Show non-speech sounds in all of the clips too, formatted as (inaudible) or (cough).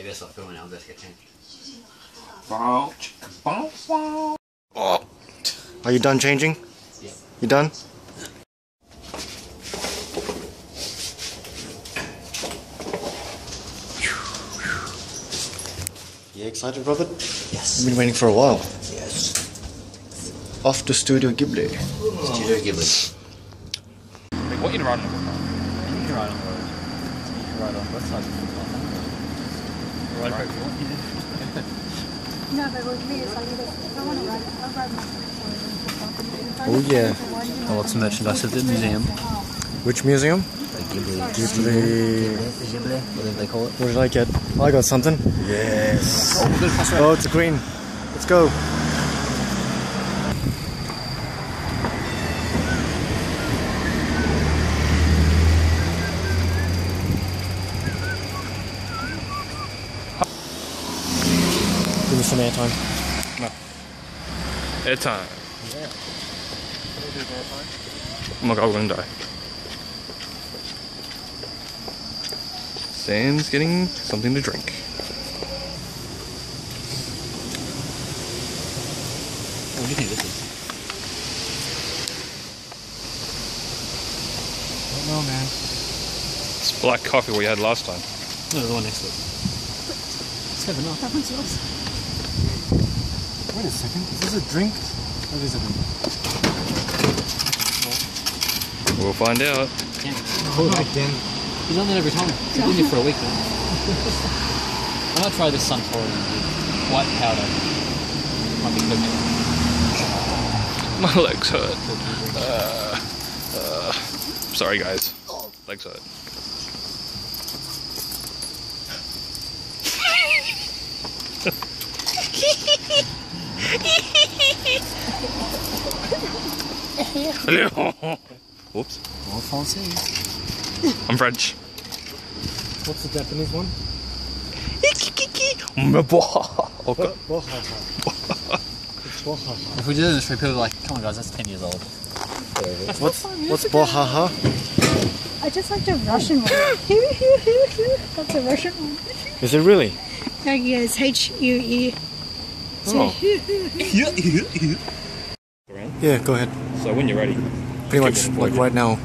adesso come ne ho sketching. Are you done changing? Yeah. You done? You excited, Robert? Yes. I've been waiting for a while. Yes. Off to Studio Ghibli. Studio Ghibli. They want you to ride on the book. You can ride on road. You can ride on both sides of the No, but with me, it's like I want to ride, I'll ride my Oh yeah. Oh, lots of merchandise at the museum. Which museum? The Ghibli. Ghibli. Ghibli, whatever they call it. What did I get? I got something. Yes. Oh, it's a green. Let's go. Give me some airtime. Airtime. Oh my god, we're gonna die. Sam's getting something to drink. What do you think this is? I don't know, man. It's black coffee we had last time. No, the one next to it. Seven up. That one's yours. Wait a second. Is this a drink? What is it? We'll find out. Again. He's on there every time. He's been there for a week now. I might try this Suntory with white powder. Might be cooking. My legs hurt. Uh, uh, sorry, guys. Legs hurt. (laughs) Whoops. All fancy. I'm French. What's the Japanese one? Okay. If we did it in the street, people would be like, come on guys, that's 10 years old. What's what's bohaha? I just like the Russian one. (laughs) That's a Russian one. Is it really? Yeah, yeah, it's H U E. Oh. (laughs) Yeah, go ahead. So when you're ready, Pretty much Give it a like right now.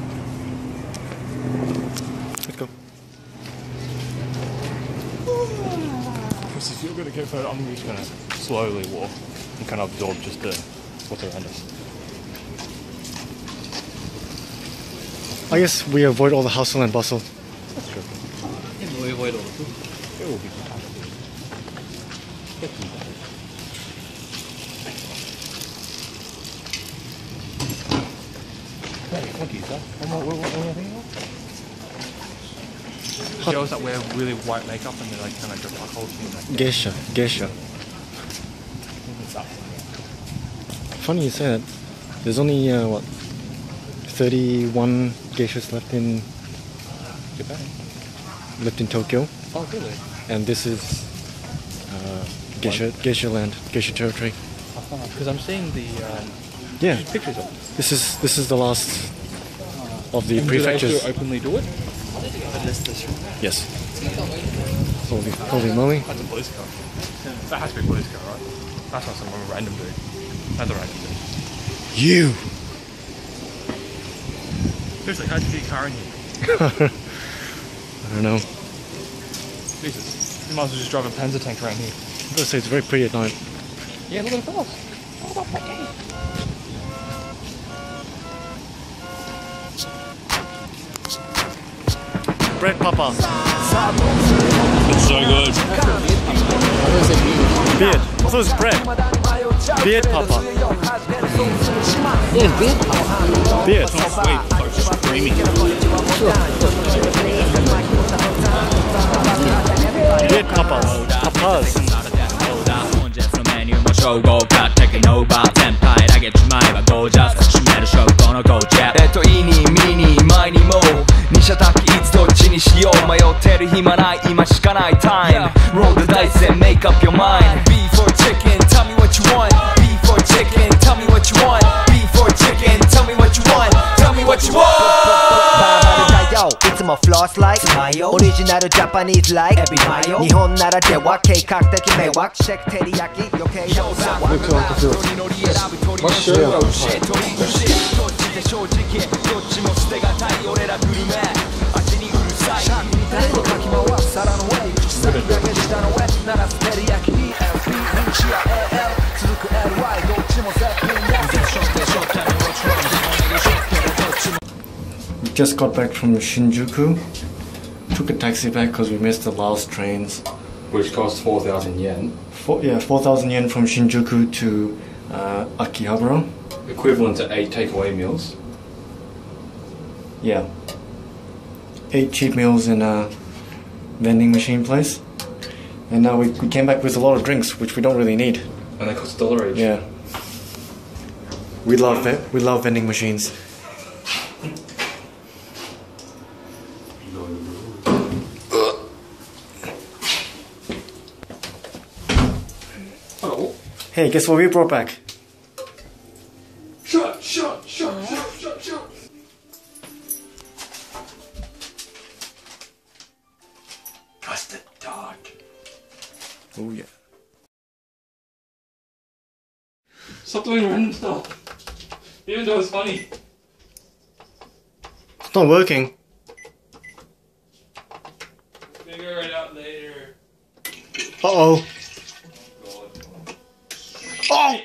Let's go. Because if you're going to go further, I'm just going to slowly walk and kind of absorb just the, what's around us. I guess we avoid all the hustle and bustle. Yeah, we avoid all the food. It will be Girls that wear really white makeup and they're like kind of like holes in their Geisha, geisha. Up. Funny you say that. There's only uh, what 31 geishas left in Japan. left in Tokyo, Oh, really? and this is uh, geisha geisha land, geisha territory. Because I'm seeing the um, Yeah, pictures of it. this is this is the last of the And do they prefectures. openly do it? Yes. Holy, holy moly! That's a police car. That has to be a police car, right? That's not some random dude. That's a random dude. You. Seriously, how'd you get a car in here? I don't know. Jesus. You might as well just drive a Panzer tank around here. I've gotta say it's very pretty at night. Yeah, look at the fellas. Bread Papa. It's so good. Beard. I thought it was bread. Beard Papa. Yeah, beer. Beard. Sweet, so just creamy. Beard Papas. Papas. 本日のメニューも称号化的ノーバ てる暇ない今しかないタイム Roll the dice and make up your mind B for chicken tell me what you want B for chicken tell me what you want B for chicken tell me what you want tell me what you want バーバルだよ Yo いつもフロスライクオリジナルジャパニーズライク日本ならでは計画的迷惑シェクテリヤキ余計なお世話 Look, Uncle Phil. どっちで正直どっちも捨てがたい俺らグルメ ならステリヤキ ELP メンチや AL 続く LY どっちも絶品やセッションでしょってみ What's wrong どっちも We just got back from Shinjuku. Took a taxi back because we missed the last trains. Which cost 4,000 yen, Four, yeah, 4,000 yen from Shinjuku to uh, Akihabara. equivalent to eight takeaway meals. Yeah. Eight cheap meals in a vending machine place. And now we, we came back with a lot of drinks, which we don't really need. And they cost a dollar each. Yeah. We love ve- we love vending machines. Oh. Hey, guess what we brought back? Shut, shut, shut, shut, shut, shut. Trust the dog. Oh yeah. Stop doing random stuff. Even though it's funny. It's not working. Figure it out later. Uh oh. Oh!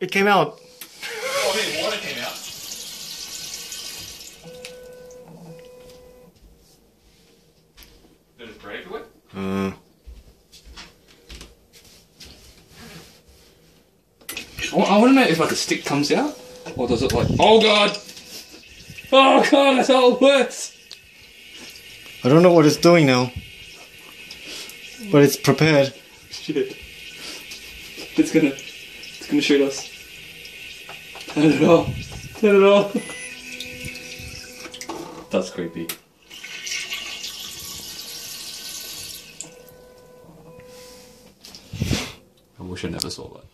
It came out. Oh, hey, water came out. Did it break away? Uh, I want to know if like a stick comes out, or does it like? Oh god! Oh god! That's all it works. I don't know what it's doing now. But it's prepared. Shit! It's gonna, it's gonna shoot us. Turn it off. Turn it off. That's creepy. I wish I never saw that.